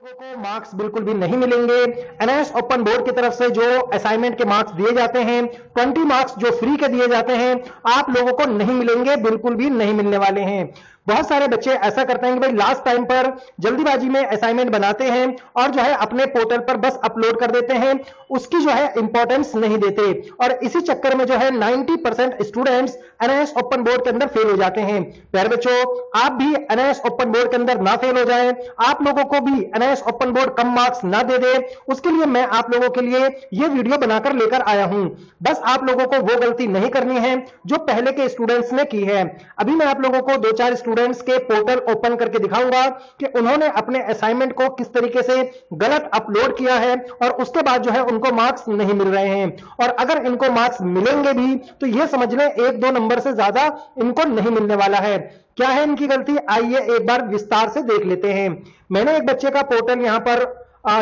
को मार्क्स बिल्कुल भी नहीं मिलेंगे। एनएस ओपन बोर्ड की तरफ़ से जो असाइनमेंट के मार्क्स दिए जाते हैं 20 मार्क्स जो फ्री के दिए जाते हैं, आप लोगों को नहीं मिलेंगे, बिल्कुल भी नहीं मिलने वाले हैं। बहुत सारे बच्चे ऐसा करते हैं कि भाई लास्ट टाइम पर जल्दीबाजी में असाइनमेंट बनाते हैं और जो है अपने पोर्टल पर बस अपलोड कर देते हैं, उसकी जो है इंपॉर्टेंस नहीं देते। और इसी चक्कर में जो है 90 percent students NIOS open board के अंदर फेल हो जाते हैं। प्यारे बच्चों, आप भी एनएस ओपन बोर्ड के अंदर ना फेल हो जाए, आप लोगों को भी एनएस ओपन बोर्ड कम मार्क्स ना दे दे, उसके लिए मैं आप लोगों के लिए ये वीडियो बनाकर लेकर आया हूँ। बस आप लोगों को वो गलती नहीं करनी है जो पहले के स्टूडेंट्स ने की है। अभी मैं आप लोगों को दो चार स्टूडेंट्स के पोर्टल ओपन करके दिखाऊँगा कि उन्होंने अपने असाइनमेंट को किस तरीके से गलत अपलोड किया है और उसके बाद जो है उनको मार्क्स नहीं मिल रहे हैं। और अगर इनको मार्क्स मिलेंगे भी तो यह समझ लें, एक दो नंबर से ज़्यादा इनको नहीं मिलने वाला है। क्या है इनकी गलती? आइए एक बार विस्तार से देख लेते हैं। मैंने एक बच्चे का पोर्टल यहाँ पर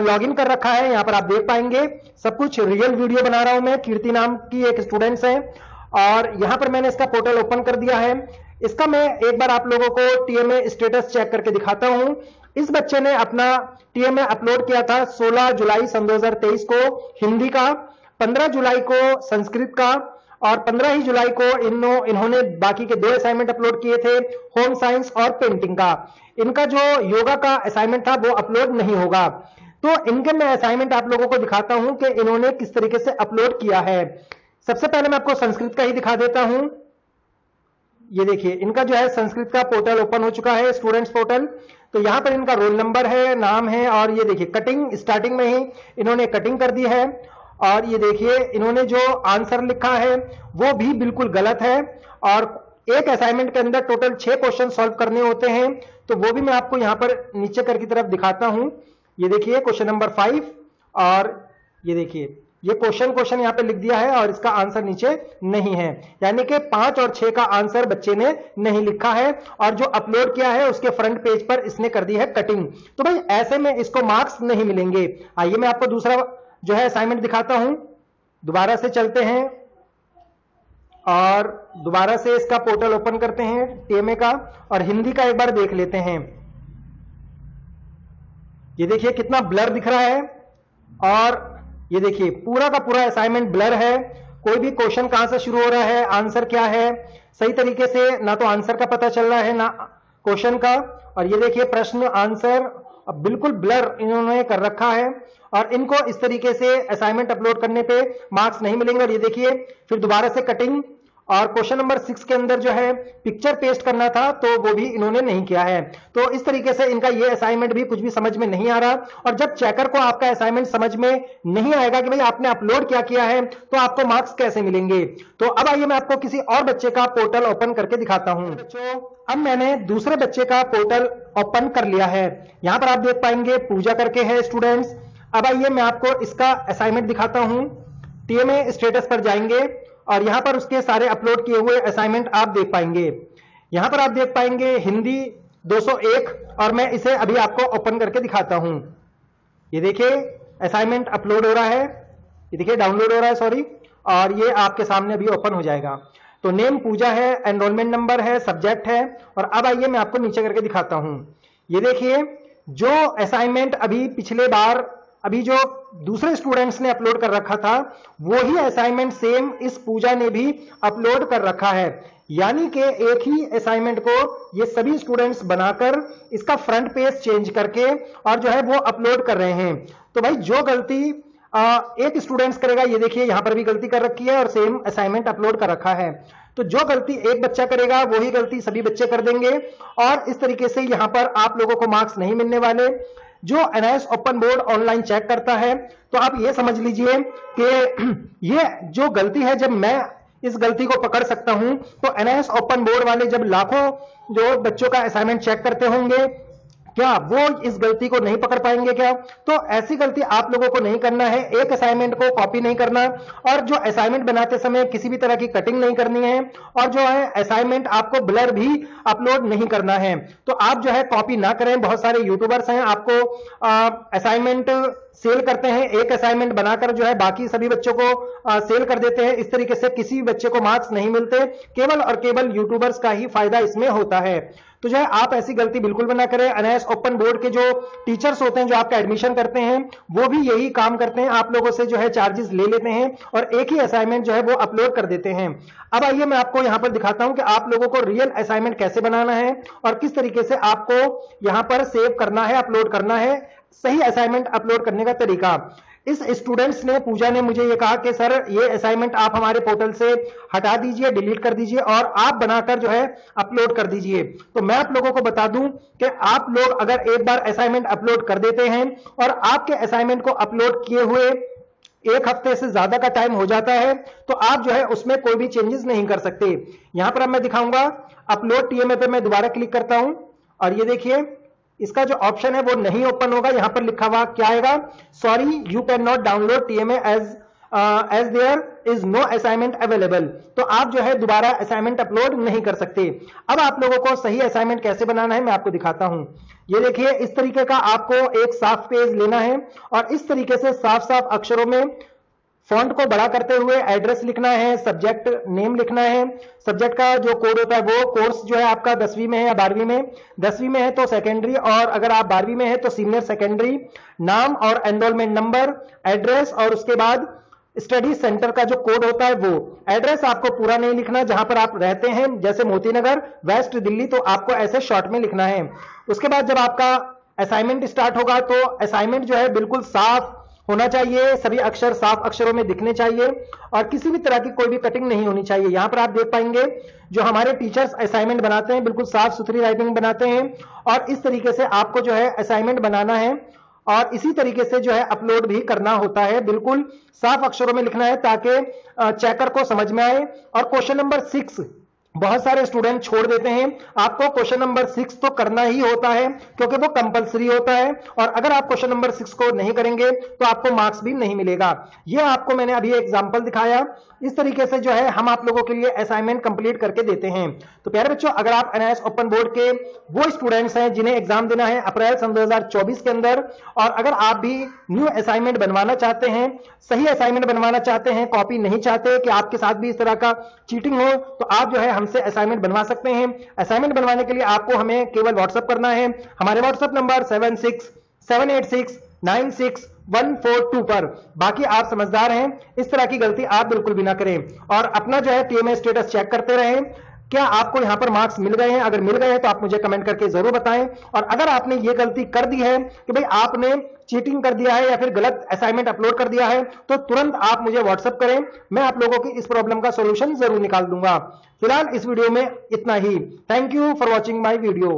लॉग इन कर रखा है। यहाँ पर आप देख पाएँगे। सब कुछ रियल वीडियो बना रहा हूँ मैं। कीर्ति नाम की एक स्टूडेंट्स है। और यहाँ पर मैंने इसका पोर्टल ओपन कर दिया है। इसका मैं एक बार आप लोगों को टीएमए स्टेटस चेक करके दिखाता हूँ। इस बच्चे ने अपना टीएमए अपलोड किया था 16 जुलाई सन 2023 को हिंदी का 15 जुलाई को संस्कृत का और 15 ही जुलाई को इन्हों इन्होंने बाकी के दो असाइनमेंट अपलोड किए थे होम साइंस और पेंटिंग का। इनका जो योगा का असाइनमेंट था वो अपलोड नहीं होगा। तो इनके मैं असाइनमेंट आप लोगों को दिखाता हूँ कि इन्होंने किस तरीके से अपलोड किया है। सबसे पहले मैं आपको संस्कृत का ही दिखा देता हूँ। ये देखिए, इनका जो है संस्कृत का पोर्टल ओपन हो चुका है, स्टूडेंट्स पोर्टल। तो यहाँ पर इनका रोल नंबर है, नाम है, और ये देखिए कटिंग स्टार्टिंग में ही इन्होंने कटिंग कर दी है। और ये देखिए, इन्होंने जो आंसर लिखा है, वो भी बिल्कुल गलत है। और एक असाइनमेंट के अंदर टोटल छह क्वेश्चन सॉल्व करने होते हैं तो वो भी मैं आपको यहाँ पर नीचे कर की तरफ़ दिखाता हूँ। ये देखिए क्वेश्चन नंबर फाइव और ये देखिए ये क्वेश्चन क्वेश्चन यहाँ पे लिख दिया है और इसका आंसर नीचे नहीं है। यानी कि पाँच और छह का आंसर बच्चे ने नहीं लिखा है और जो अपलोड किया है उसके फ्रंट पेज पर इसने कर दी है कटिंग। तो भाई, ऐसे में इसको मार्क्स नहीं मिलेंगे। आइए मैं आपको दूसरा जो है असाइनमेंट दिखाता हूँ। दोबारा से चलते हैं और दोबारा से इसका पोर्टल ओपन करते हैं टीएमए का, और हिंदी का एक बार देख लेते हैं। ये देखिए कितना ब्लर दिख रहा है और ये देखिए, पूरा का पूरा असाइनमेंट ब्लर है। कोई भी क्वेश्चन कहाँ से शुरू हो रहा है आंसर क्या है? सही तरीके से ना तो आंसर का पता चल रहा है, ना क्वेश्चन का। और ये देखिए, प्रश्न आंसर अब बिल्कुल ब्लर इन्होंने कर रखा है। और इनको इस तरीके से असाइनमेंट अपलोड करने पे मार्क्स नहीं मिलेंगे। और ये देखिए, फिर दोबारा से कटिंग और क्वेश्चन नंबर सिक्स के अंदर जो है पिक्चर पेस्ट करना था तो वो भी इन्होंने नहीं किया है। तो इस तरीके से इनका ये असाइनमेंट भी कुछ भी समझ में नहीं आ रहा। और जब चेकर को आपका असाइनमेंट समझ में नहीं आएगा कि भाई आपने अपलोड क्या किया है तो आपको मार्क्स कैसे मिलेंगे? तो अब आइए मैं आपको किसी और बच्चे का पोर्टल ओपन करके दिखाता हूँ। बच्चों, अब मैंने दूसरे बच्चे का पोर्टल ओपन कर लिया है। यहाँ पर आप देख पाएँगे, पूजा करके है स्टूडेंट्स अब आइए मैं आपको इसका असाइनमेंट दिखाता हूँ। टीएमए स्टेटस पर जाएँगे। और यहाँ पर उसके सारे अपलोड किए हुए असाइनमेंट आप देख पाएँगे। यहाँ पर आप देख पाएँगे हिंदी 201 और मैं इसे अभी आपको ओपन करके दिखाता हूँ। ये देखिए असाइनमेंट अपलोड हो रहा है। ये देखिए डाउनलोड हो रहा है सॉरी और ये आपके सामने अभी ओपन हो जाएगा। तो नेम पूजा है एनरोलमेंट नंबर है सब्जेक्ट है, और अब आइए मैं आपको नीचे करके दिखाता हूँ। ये देखिए, जो असाइनमेंट अभी पिछले बार अभी जो दूसरे स्टूडेंट्स ने अपलोड कर रखा था वही असाइनमेंट सेम इस पूजा ने भी अपलोड कर रखा है। यानी कि एक ही असाइनमेंट को ये सभी स्टूडेंट्स बनाकर इसका फ्रंट पेज चेंज करके और जो है वो अपलोड कर रहे हैं। तो भाई जो गलती आ, एक स्टूडेंट्स करेगा ये देखिए यहाँ पर भी गलती कर रखी है और सेम असाइनमेंट अपलोड कर रखा है। तो जो गलती एक बच्चा करेगा वही गलती सभी बच्चे कर देंगे और इस तरीके से यहाँ पर आप लोगों को मार्क्स नहीं मिलने वाले। जो NIOS open board online check करता है तो आप ये समझ लीजिए कि ये जो गलती है, जब मैं इस गलती को पकड़ सकता हूँ तो एनआईएस ओपन बोर्ड वाले जब लाखों जो बच्चों का असाइनमेंट चेक करते होंगे क्या वो इस गलती को नहीं पकड़ पाएँगे क्या? तो ऐसी गलती आप लोगों को नहीं करना है। एक असाइनमेंट को कॉपी नहीं करना। और जो असाइनमेंट बनाते समय किसी भी तरह की कटिंग नहीं करनी है। और जो है असाइनमेंट आपको ब्लर भी अपलोड नहीं करना है। तो आप जो है कॉपी ना करें। बहुत सारे यूट्यूबर्स हैं आपको असाइनमेंट सेल करते हैं एक असाइनमेंट बनाकर जो है बाकी सभी बच्चों को आ, सेल कर देते हैं। इस तरीके से किसी बच्चे को मार्क्स नहीं मिलते। केवल और केवल यूट्यूबर्स का ही फ़ायदा इसमें होता है। तो जो है आप ऐसी गलती बिल्कुल भी ना करें। अनएस ओपन बोर्ड के जो टीचर्स होते हैं जो आपका एडमिशन करते हैं वो भी यही काम करते हैं। आप लोगों से जो है चार्जेस ले लेते हैं और एक ही असाइनमेंट जो है वो अपलोड कर देते हैं। अब आइए मैं आपको यहाँ पर दिखाता हूँ कि आप लोगों को रियल असाइनमेंट कैसे बनाना है और किस तरीके से आपको यहाँ पर सेव करना है अपलोड करना है। सही असाइनमेंट अपलोड करने का तरीका। इस स्टूडेंट्स ने, पूजा ने मुझे ये कहा कि, सर, ये असाइनमेंट आप हमारे पोर्टल से हटा दीजिए डिलीट कर दीजिए और आप बनाकर जो है अपलोड कर दीजिए। तो मैं आप लोगों को बता दूँ कि आप लोग अगर एक बार असाइनमेंट अपलोड कर देते हैं और आपके असाइनमेंट को अपलोड किए हुए एक हफ़्ते से ज़्यादा का टाइम हो जाता है तो आप जो है उसमें कोई भी चेंजेस नहीं कर सकते। यहाँ पर अब मैं दिखाऊँगा। अपलोड टीएमए पे मैं दोबारा क्लिक करता हूँ और ये देखिए इसका जो ऑप्शन है वो नहीं ओपन होगा, यहाँ पर लिखा हुआ क्या आएगा? Sorry you can not download TMA as as there is no assignment available तो आप जो है दोबारा असाइनमेंट अपलोड नहीं कर सकते। अब आप लोगों को सही असाइनमेंट कैसे बनाना है मैं आपको दिखाता हूँ। ये देखिए, इस तरीके का आपको एक साफ़ पेज लेना है और इस तरीके से साफ़ साफ़ अक्षरों में फॉन्ट को बड़ा करते हुए एड्रेस लिखना है सब्जेक्ट नेम लिखना है। सब्जेक्ट का जो कोड होता है, वो कोर्स जो है आपका दसवीं में है या बारहवीं में। दसवीं में है तो सेकेंडरी और अगर आप बारहवीं में है तो सीनियर सेकेंडरी नाम और एनरोलमेंट नंबर एड्रेस और उसके बाद स्टडी सेंटर का जो कोड होता है वो। एड्रेस आपको पूरा नहीं लिखना, जहाँ पर आप रहते हैं, जैसे मोतीनगर वेस्ट दिल्ली तो आपको ऐसे शॉर्ट में लिखना है। उसके बाद जब आपका असाइनमेंट स्टार्ट होगा तो असाइनमेंट जो है बिल्कुल साफ़ होना चाहिए, सभी अक्षर साफ़ अक्षरों में दिखने चाहिए और किसी भी तरह की कोई भी कटिंग नहीं होनी चाहिए। यहाँ पर आप देख पाएँगे, जो हमारे टीचर्स असाइनमेंट बनाते हैं, बिल्कुल साफ़ सुथरी राइटिंग बनाते हैं और इस तरीके से आपको जो है असाइनमेंट बनाना है और इसी तरीके से जो है अपलोड भी करना होता है। बिल्कुल साफ़ अक्षरों में लिखना है ताकि चेकर को समझ में आए और क्वेश्चन नंबर सिक्स बहुत सारे स्टूडेंट छोड़ देते हैं। आपको क्वेश्चन नंबर सिक्स तो करना ही होता है, क्योंकि वो कंपलसरी होता है। और अगर आप क्वेश्चन नंबर सिक्स को नहीं करेंगे तो आपको मार्क्स भी नहीं मिलेगा। ये आपको मैंने अभी एग्ज़ाम्पल दिखाया। इस तरीके से जो है, हम आप लोगों के लिए असाइनमेंट कंप्लीट करके देते हैं। तो प्यारे बच्चों, अगर आप एनआईएस ओपन बोर्ड के वो स्टूडेंट्स हैं, जिन्हें एग्ज़ाम देना है अप्रैल सन 2024 के अंदर, और अगर आप भी न्यू असाइनमेंट बनवाना चाहते हैं, सही असाइनमेंट बनवाना चाहते हैं कॉपी नहीं चाहते कि आपके साथ भी इस तरह का चीटिंग हो तो आप जो है हमसे असाइनमेंट बनवा सकते हैं। असाइनमेंट बनवाने के लिए आपको हमें केवल व्हाट्सअप करना है। हमारे WhatsApp number seven six seven eight six nine six one four two पर। बाकी आप समझदार हैं, इस तरह की गलती आप बिल्कुल भी ना करें। और अपना जो है टीएमए स्टेटस चेक करते रहें। क्या आपको यहाँ पर मार्क्स मिल गए हैं? अगर मिल गए हैं तो आप मुझे कमेंट करके ज़रूर बताएँ। और अगर आपने ये गलती कर दी है कि भाई आपने चीटिंग कर दिया है या फिर गलत असाइनमेंट अपलोड कर दिया है तो तुरंत आप मुझे व्हाट्सअप करें। मैं आप लोगों की इस प्रॉब्लम का सोल्यूशन ज़रूर निकाल दूँगा। फ़िलहाल इस वीडियो में इतना ही। Thank you for watching my video